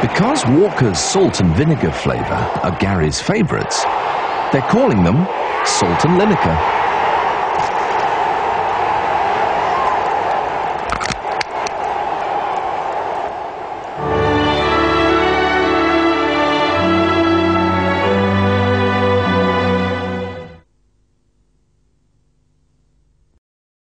Because Walker's salt and vinegar flavour are Gary's favourites, they're calling them Salt and Lineker.